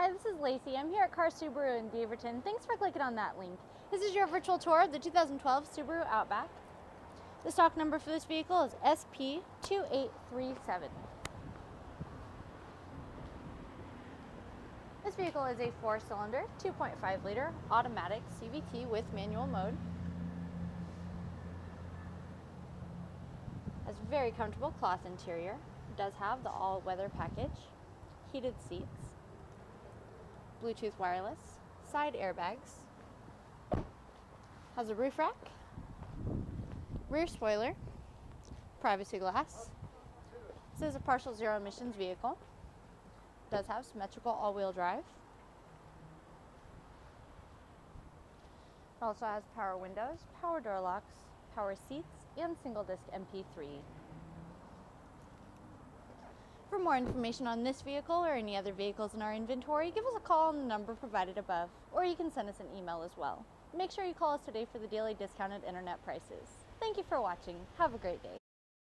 Hi, this is Lacey. I'm here at Carr Subaru in Beaverton. Thanks for clicking on that link. This is your virtual tour of the 2012 Subaru Outback. The stock number for this vehicle is SP2837. This vehicle is a four-cylinder, 2.5 liter automatic CVT with manual mode. Has very comfortable cloth interior. It does have the all-weather package, heated seats, Bluetooth wireless, side airbags, has a roof rack, rear spoiler, privacy glass. This is a partial zero emissions vehicle. Does have symmetrical all-wheel drive. It also has power windows, power door locks, power seats, and single disc MP3. For more information on this vehicle or any other vehicles in our inventory, give us a call on the number provided above, or you can send us an email as well. Make sure you call us today for the daily discounted internet prices. Thank you for watching. Have a great day.